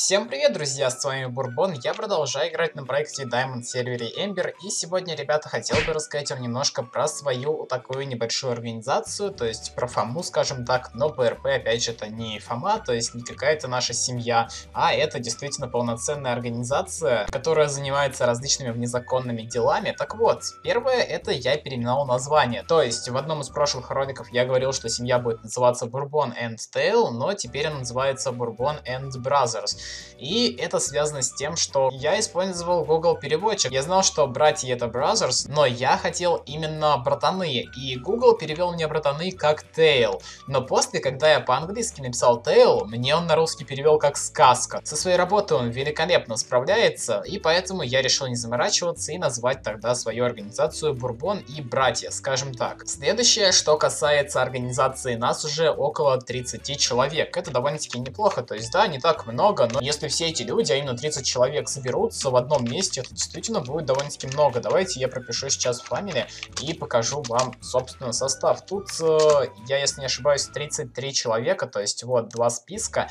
Всем привет, друзья, с вами Бурбон, я продолжаю играть на проекте Diamond сервере Ember, и сегодня, ребята, хотел бы рассказать вам немножко про свою такую небольшую организацию, то есть про Фому, скажем так, но ПРП, опять же, это не Фома, то есть не какая-то наша семья, а это действительно полноценная организация, которая занимается различными незаконными делами. Так вот, первое, это я переименовал название, то есть в одном из прошлых роликов я говорил, что семья будет называться Bourbon and Tail, но теперь она называется Bourbon and Brothers. И это связано с тем, что я использовал Google переводчик. Я знал, что братья это brothers, но я хотел именно братаны. И Google перевел мне братаны как tail. Но после, когда я по-английски написал tail, мне он на русский перевел как сказка. Со своей работой он великолепно справляется, и поэтому я решил не заморачиваться и назвать тогда свою организацию Бурбон и братья, скажем так. Следующее, что касается организации, нас уже около 30 человек. Это довольно-таки неплохо, то есть да, не так много, но если все эти люди, а именно 30 человек, соберутся в одном месте, это действительно будет довольно-таки много. Давайте я пропишу сейчас в фамиле и покажу вам, собственно, состав. Тут, э, я, если не ошибаюсь, 33 человека, то есть вот два списка.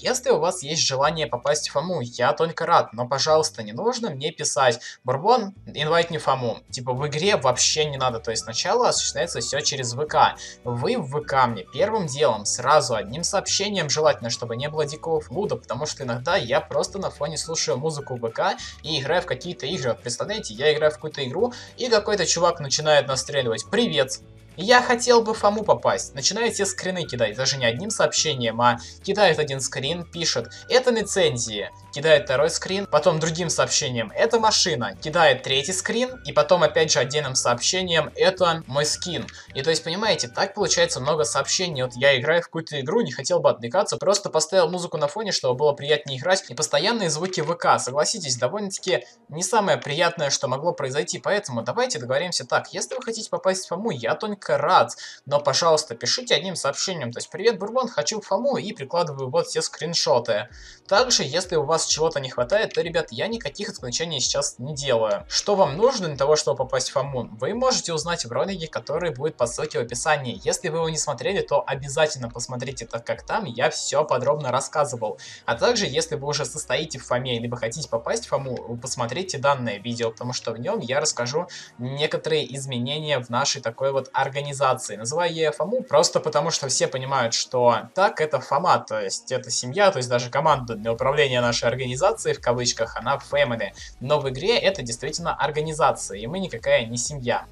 Если у вас есть желание попасть в Фому, я только рад, но, пожалуйста, не нужно мне писать «Бурбон, инвайт не Фому». Типа в игре вообще не надо, то есть сначала осуществляется все через ВК. Вы в ВК мне первым делом, сразу одним сообщением, желательно, чтобы не было дикого флуда, потому что иногда я просто на фоне слушаю музыку ВК и играю в какие-то игры. представляете, я играю в какую-то игру, и какой-то чувак начинает настреливать «Привет, я хотел бы Фому попасть. Начинает все скрины кидать, даже не одним сообщением, а кидает один скрин, пишет «Это лицензии», кидает второй скрин, потом другим сообщением «Это машина», кидает третий скрин, и потом опять же отдельным сообщением «Это мой скин». И то есть, понимаете, так получается много сообщений. Вот я играю в какую-то игру, не хотел бы отвлекаться, просто поставил музыку на фоне, чтобы было приятнее играть, и постоянные звуки ВК. Согласитесь, довольно-таки не самое приятное, что могло произойти, поэтому давайте договоримся так. Если вы хотите попасть в Фому, я только рад. Но, пожалуйста, пишите одним сообщением. То есть, привет, Бурбон, хочу Фому и прикладываю вот все скриншоты. Также, если у вас чего-то не хватает, то, ребят, я никаких исключений сейчас не делаю. Что вам нужно для того, чтобы попасть в Фому? Вы можете узнать в ролике, который будет по ссылке в описании. Если вы его не смотрели, то обязательно посмотрите, так как там я все подробно рассказывал. А также, если вы уже состоите в Фоме, либо хотите попасть в Фому, посмотрите данное видео, потому что в нем я расскажу некоторые изменения в нашей такой вот организации организации. Называю я Фому просто потому, что все понимают, что так это Фома, то есть это семья, то есть даже команда для управления нашей организацией, в кавычках, она family. Но в игре это действительно организация, и мы никакая не семья.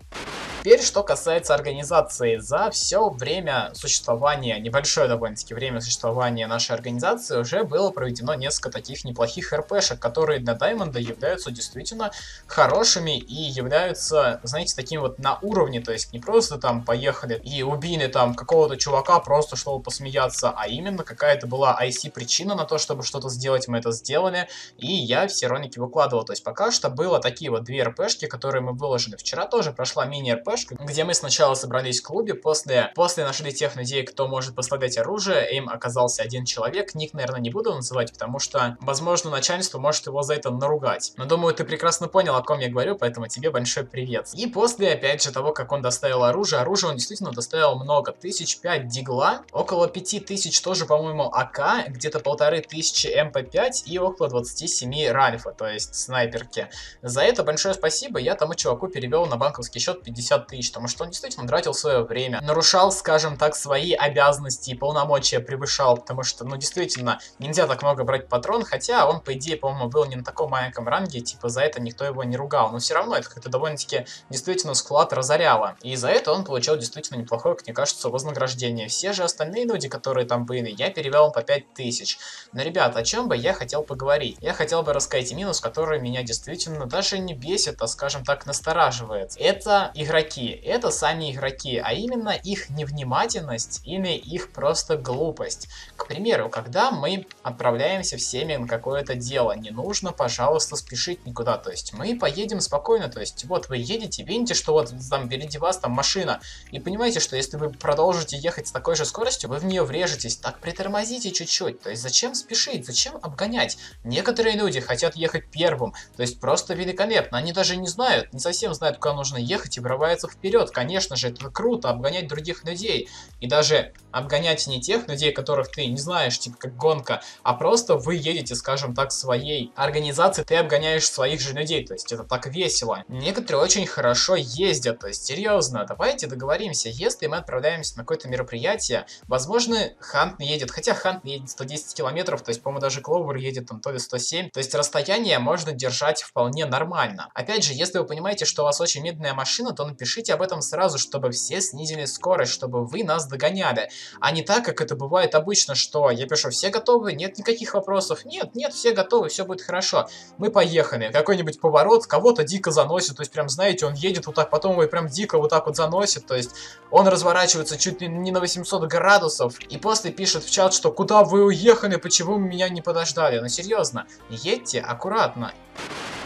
Теперь, что касается организации. За все время существования, небольшое довольно-таки время существования нашей организации, уже было проведено несколько таких неплохих РПшек, которые для Даймонда являются действительно хорошими и являются, знаете, таким вот на уровне, то есть не просто там поехали и убили там какого-то чувака просто чтобы посмеяться, а именно какая-то была IC-причина на то, чтобы что-то сделать, мы это сделали, и я все ролики выкладывал. То есть пока что было такие вот две РПшки, которые мы выложили. Вчера тоже прошла мини-РП, РПшка, где мы сначала собрались в клубе, после, после нашли тех людей, кто может поставлять оружие, им оказался один человек, ник, наверное, не буду называть, потому что, возможно, начальство может его за это наругать. Но думаю, ты прекрасно понял, о ком я говорю, поэтому тебе большой привет. И после, опять же, того, как он доставил оружие, оружие он действительно доставил много, тысяч пять дигла, около пяти тысяч тоже, по-моему, АК, где-то полторы тысячи МП5 и около 27 rifle а, то есть снайперки. За это большое спасибо, я тому чуваку перевел на банковский счет 50 50 тысяч, потому что он действительно тратил свое время, нарушал, скажем так, свои обязанности и полномочия превышал, потому что, ну, действительно, нельзя так много брать патрон, хотя он, по идее, по-моему, был не на таком маленьком ранге, типа, за это никто его не ругал, но все равно это как-то довольно-таки действительно склад разоряло, и за это он получил действительно неплохое, как мне кажется, вознаграждение. Все же остальные люди, которые там были, я перевел по 5000. Но, ребят, о чем бы я хотел поговорить? Я хотел бы рассказать минус, который меня действительно даже не бесит, а, скажем так, настораживает. Это игроки игроки, это сами игроки, а именно их невнимательность или их просто глупость. К примеру, когда мы отправляемся всеми на какое-то дело, не нужно, пожалуйста, спешить никуда, то есть мы поедем спокойно, то есть вот вы едете, видите, что вот там впереди вас там машина, и понимаете, что если вы продолжите ехать с такой же скоростью, вы в нее врежетесь, так притормозите чуть-чуть, то есть зачем спешить, зачем обгонять? Некоторые люди хотят ехать первым, то есть просто великолепно, они даже не знают, не совсем знают, куда нужно ехать и врываются продвигаться вперед. Конечно же, это круто, обгонять других людей. И даже обгонять не тех людей, которых ты не знаешь, типа как гонка, а просто вы едете, скажем так, своей организации, ты обгоняешь своих же людей. То есть это так весело. Некоторые очень хорошо ездят, то есть серьезно, давайте договоримся, если мы отправляемся на какое-то мероприятие, возможно, Хант едет, хотя Хант едет 110 километров, то есть, по-моему, даже Кловер едет там то ли 107, то есть расстояние можно держать вполне нормально. Опять же, если вы понимаете, что у вас очень медленная машина, то напишите об этом сразу, чтобы все снизили скорость, чтобы вы нас догоняли, а не так, как это бывает обычно, что я пишу, все готовы, нет никаких вопросов, нет, нет, все готовы, все будет хорошо, мы поехали, какой-нибудь поворот, кого-то дико заносит, то есть прям, знаете, он едет вот так, потом его прям дико вот так вот заносит, то есть он разворачивается чуть ли не на 800 градусов, и после пишет в чат, что куда вы уехали, почему меня не подождали, ну серьезно, едьте аккуратно.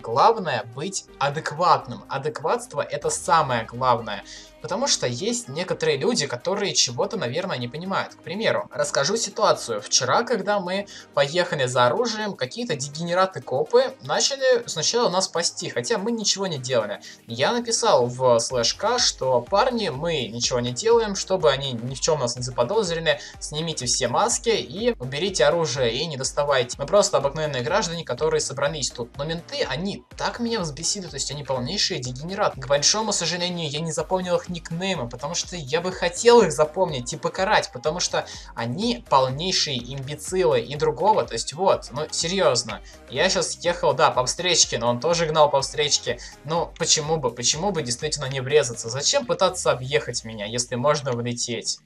Главное быть адекватным. Адекватство это самое главное. Потому что есть некоторые люди, которые чего-то, наверное, не понимают. К примеру, расскажу ситуацию. Вчера, когда мы поехали за оружием, какие-то дегенераты-копы начали сначала нас спасти, хотя мы ничего не делали. Я написал в слэшка, что парни, мы ничего не делаем, чтобы они ни в чем нас не заподозрили, снимите все маски и уберите оружие и не доставайте. Мы просто обыкновенные граждане, которые собрались тут. Но менты, они так меня взбесили, то есть они полнейшие дегенераты. К большому сожалению, я не запомнил их никнеймы, потому что я бы хотел их запомнить и покарать, потому что они полнейшие имбецилы и другого, то есть вот, ну серьезно, я сейчас ехал, да, по встречке, но он тоже гнал по встречке, ну почему бы, почему бы действительно не врезаться, зачем пытаться объехать меня, если можно влететь?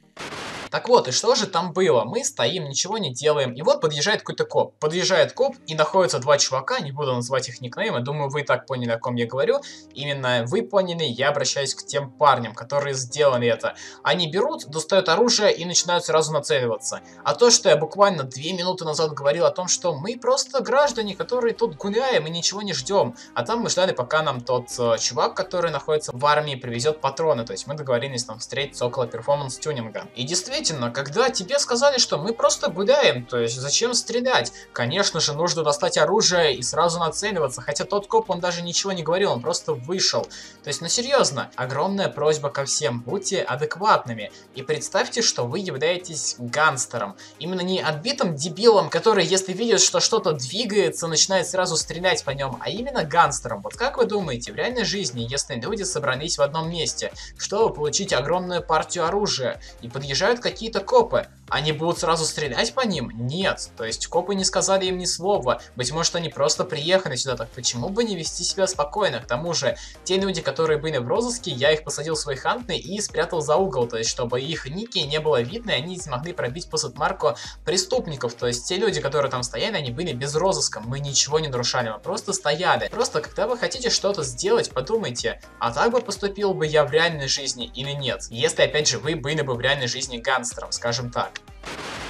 Так вот, и что же там было? Мы стоим, ничего не делаем, и вот подъезжает какой-то коп. Подъезжает коп, и находятся два чувака, не буду называть их никнеймы, думаю, вы и так поняли, о ком я говорю. Именно вы поняли, я обращаюсь к тем парням, которые сделали это. Они берут, достают оружие и начинают сразу нацеливаться. А то, что я буквально две минуты назад говорил о том, что мы просто граждане, которые тут гуляем и ничего не ждем. А там мы ждали, пока нам тот э, чувак, который находится в армии, привезет патроны. То есть мы договорились там встретиться около перформанс-тюнинга. И действительно, когда тебе сказали, что мы просто гуляем, то есть зачем стрелять? Конечно же, нужно достать оружие и сразу нацеливаться, хотя тот коп, он даже ничего не говорил, он просто вышел. То есть, ну серьезно, огромная просьба ко всем, будьте адекватными и представьте, что вы являетесь гангстером. Именно не отбитым дебилом, который, если видит, что что-то двигается, начинает сразу стрелять по нем, а именно гангстером. Вот как вы думаете, в реальной жизни, если люди собрались в одном месте, чтобы получить огромную партию оружия и подъезжают какие какие-то копы. Они будут сразу стрелять по ним? Нет. То есть копы не сказали им ни слова. Быть может они просто приехали сюда, так почему бы не вести себя спокойно? К тому же, те люди, которые были в розыске, я их посадил в свои ханты и спрятал за угол, то есть чтобы их ники не было видно, и они смогли пробить по сетмарку преступников. То есть те люди, которые там стояли, они были без розыска. Мы ничего не нарушали, мы просто стояли. Просто когда вы хотите что-то сделать, подумайте, а так бы поступил бы я в реальной жизни или нет? Если опять же вы были бы в реальной жизни гангстером, скажем так.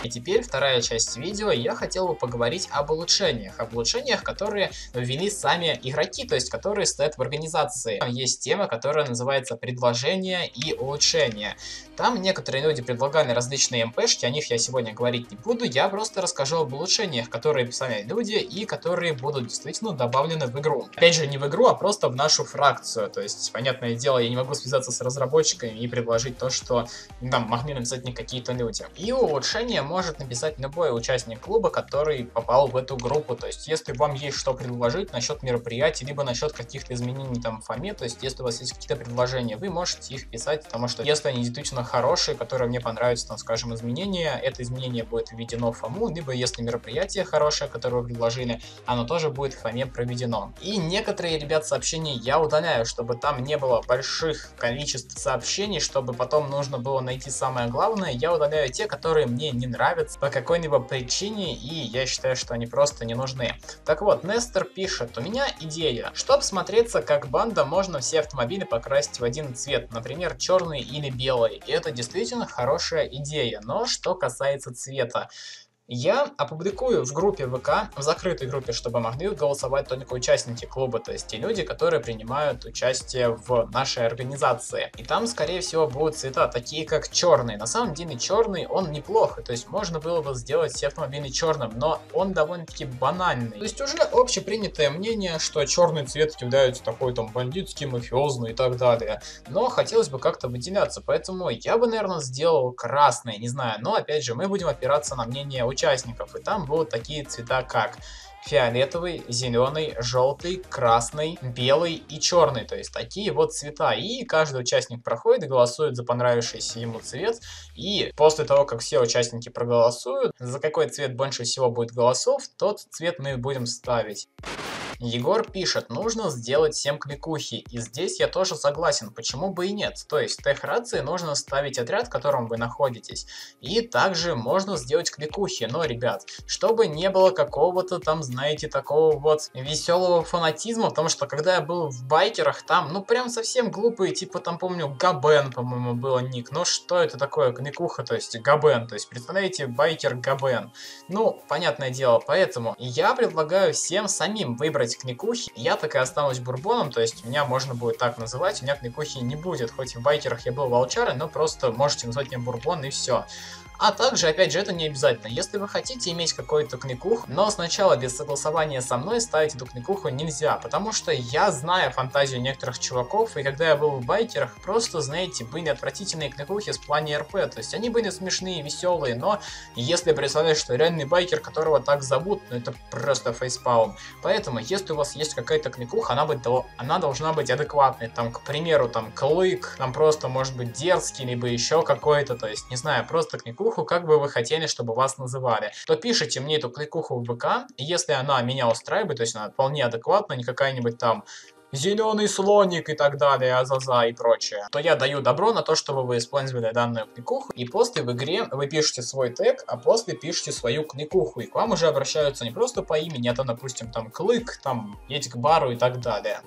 И теперь вторая часть видео, я хотел бы поговорить об улучшениях. Об улучшениях, которые ввели сами игроки, то есть которые стоят в организации. Там есть тема, которая называется предложение и улучшение. Там некоторые люди предлагали различные МПшки, о них я сегодня говорить не буду, я просто расскажу об улучшениях, которые писали люди и которые будут действительно добавлены в игру. Опять же, не в игру, а просто в нашу фракцию. То есть, понятное дело, я не могу связаться с разработчиками и предложить то, что там могли написать не какие-то люди. И улучшение может написать любой участник клуба, который попал в эту группу. То есть, если вам есть что предложить насчет мероприятий, либо насчет каких-то изменений там фоме, то есть, если у вас есть какие-то предложения, вы можете их писать, потому что если они действительно хорошие, которые мне понравятся, там, скажем, изменения, это изменение будет введено в фому, либо если мероприятие хорошее, которое вы предложили, оно тоже будет в фоме проведено. И некоторые, ребят, сообщения я удаляю, чтобы там не было больших количеств сообщений, чтобы потом нужно было найти самое главное. Я удаляю те, которые мне не нравятся по какой-либо причине, и я считаю, что они просто не нужны. Так вот, Нестер пишет, у меня идея. Чтобы смотреться как банда, можно все автомобили покрасить в один цвет, например, черный или белый. И это действительно хорошая идея, но что касается цвета. Я опубликую в группе ВК, в закрытой группе, чтобы могли голосовать только участники клуба, то есть те люди, которые принимают участие в нашей организации. И там, скорее всего, будут цвета такие, как черный. На самом деле, черный, он неплохо, то есть можно было бы сделать все автомобили черным, но он довольно-таки банальный. То есть уже общепринятое мнение, что черный цвет является такой там бандитский, мафиозный и так далее. Но хотелось бы как-то выделяться, поэтому я бы, наверное, сделал красный, не знаю. Но, опять же, мы будем опираться на мнение участников. И там будут такие цвета, как фиолетовый, зеленый, желтый, красный, белый и черный. То есть такие вот цвета. И каждый участник проходит голосует за понравившийся ему цвет. И после того, как все участники проголосуют, за какой цвет больше всего будет голосов, тот цвет мы будем ставить. Егор пишет, нужно сделать 7 кликухи, и здесь я тоже согласен, почему бы и нет. То есть в техрации нужно ставить отряд, в котором вы находитесь, и также можно сделать кликухи. Но, ребят, чтобы не было какого-то там, знаете, такого вот веселого фанатизма, потому что когда я был в байкерах, там, ну прям совсем глупые, типа там помню, Габен, по-моему, было ник. Ну что это такое, кликуха, то есть Габен, то есть представляете, байкер Габен. Ну, понятное дело, поэтому я предлагаю всем самим выбрать выбрать кникухи, я так и останусь бурбоном, то есть меня можно будет так называть, у меня кникухи не будет, хоть в байкерах я был волчарой, но просто можете назвать меня бурбон и все. А также, опять же, это не обязательно. Если вы хотите иметь какой-то кникух, но сначала без согласования со мной ставить эту кникуху нельзя, потому что я знаю фантазию некоторых чуваков, и когда я был в байкерах, просто, знаете, были отвратительные кникухи с плане РП, то есть они были смешные, веселые, но если представляешь, что реальный байкер, которого так зовут, ну это просто facepalm. Поэтому, если у вас есть какая-то кликуха, она, быть, она должна быть адекватной, там, к примеру, там, клык, там просто может быть дерзкий, либо еще какой-то, то есть, не знаю, просто кликуха кликуху, как бы вы хотели, чтобы вас называли, то пишите мне эту кликуху в ВК, если она меня устраивает, то есть она вполне адекватна, не какая-нибудь там зеленый слоник и так далее, азаза и прочее, то я даю добро на то, чтобы вы использовали данную кликуху, и после в игре вы пишете свой тег, а после пишете свою кликуху, и к вам уже обращаются не просто по имени, а то, допустим, там клык, там едь к бару и так далее.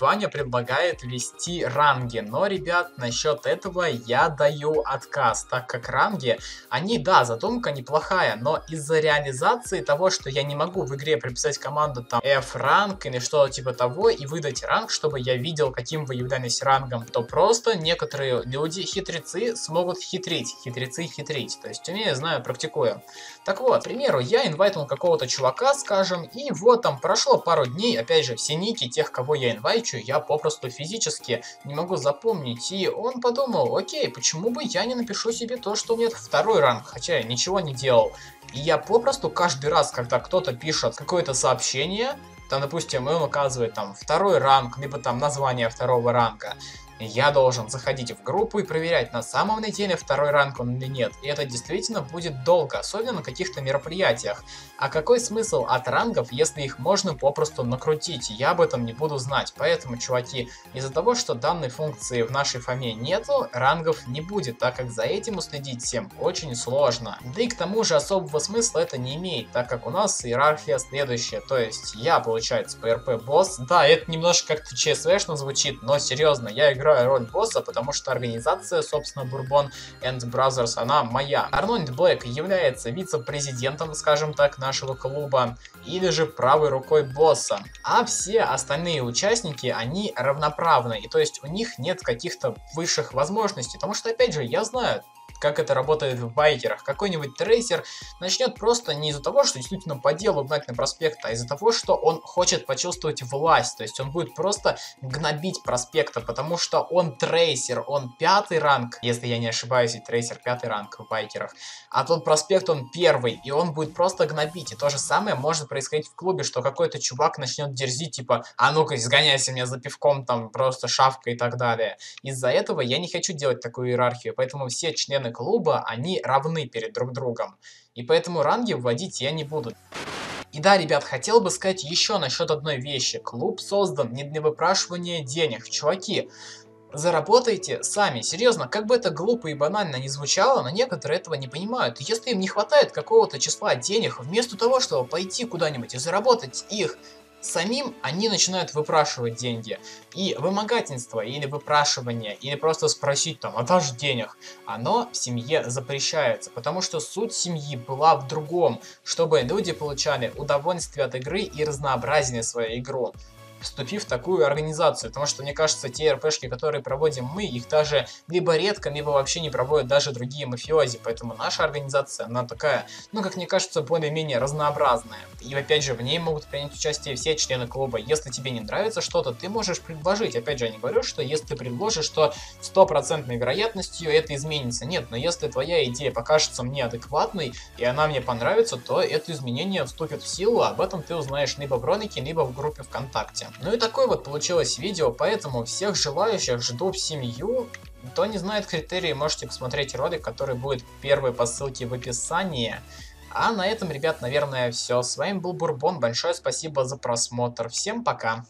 Ваня предлагает ввести ранги, но, ребят, насчет этого я даю отказ, так как ранги, они, да, задумка неплохая, но из-за реализации того, что я не могу в игре приписать команду там F-ранг или что-то типа того и выдать ранг, чтобы я видел, каким вы являлись рангом, то просто некоторые люди, хитрецы, смогут хитрить, хитрецы хитрить, то есть умею, знаю, практикую. Так вот, к примеру, я инвайтнул какого-то чувака, скажем, и вот там прошло пару дней, опять же, все ники тех, кого я инвайтил, Райчу я попросту физически не могу запомнить. И он подумал, окей, почему бы я не напишу себе то, что у меня второй ранг, хотя я ничего не делал. И я попросту каждый раз, когда кто-то пишет какое-то сообщение, там, допустим, он указывает там второй ранг, либо там название второго ранга, я должен заходить в группу и проверять, на самом деле второй ранг он или нет. И это действительно будет долго, особенно на каких-то мероприятиях. А какой смысл от рангов, если их можно попросту накрутить? Я об этом не буду знать. Поэтому, чуваки, из-за того, что данной функции в нашей фоме нету, рангов не будет, так как за этим уследить всем очень сложно. Да и к тому же особого смысла это не имеет, так как у нас иерархия следующая. То есть я, получается, ПРП босс. Да, это немножко как-то ЧСВшно звучит, но серьезно, я играю роль босса, потому что организация, собственно, Bourbon and Brothers, она моя. Арнольд Блэк является вице-президентом, скажем так, нашего клуба, или же правой рукой босса. А все остальные участники, они равноправны, и то есть у них нет каких-то высших возможностей, потому что, опять же, я знаю, как это работает в байкерах. Какой-нибудь трейсер начнет просто не из-за того, что действительно по делу гнать на проспект, а из-за того, что он хочет почувствовать власть. То есть он будет просто гнобить проспекта, потому что он трейсер, он пятый ранг, если я не ошибаюсь, и трейсер пятый ранг в байкерах. А тот проспект он первый, и он будет просто гнобить. И то же самое может происходить в клубе, что какой-то чувак начнет дерзить, типа, а ну-ка, сгоняйся меня за пивком, там, просто шавка и так далее. Из-за этого я не хочу делать такую иерархию, поэтому все члены члены клуба, они равны перед друг другом. И поэтому ранги вводить я не буду. И да, ребят, хотел бы сказать еще насчет одной вещи. Клуб создан не для выпрашивания денег. Чуваки, заработайте сами. Серьезно, как бы это глупо и банально не звучало, но некоторые этого не понимают. Если им не хватает какого-то числа денег, вместо того, чтобы пойти куда-нибудь и заработать их, самим они начинают выпрашивать деньги. И вымогательство, или выпрашивание, или просто спросить там, отдашь денег, оно в семье запрещается. Потому что суть семьи была в другом, чтобы люди получали удовольствие от игры и разнообразие свою игру вступив в такую организацию. Потому что, мне кажется, те РПшки, которые проводим мы, их даже либо редко, либо вообще не проводят даже другие мафиози. Поэтому наша организация, она такая, ну, как мне кажется, более-менее разнообразная. И, опять же, в ней могут принять участие все члены клуба. Если тебе не нравится что-то, ты можешь предложить. Опять же, я не говорю, что если ты предложишь, что стопроцентной вероятностью это изменится. Нет, но если твоя идея покажется мне адекватной, и она мне понравится, то это изменение вступит в силу, об этом ты узнаешь либо в ролике, либо в группе Ну и такое вот получилось видео, поэтому всех желающих жду в семью. Кто не знает критерии, можете посмотреть ролик, который будет первый по ссылке в описании. А на этом, ребят, наверное, все. С вами был Бурбон. Большое спасибо за просмотр. Всем пока.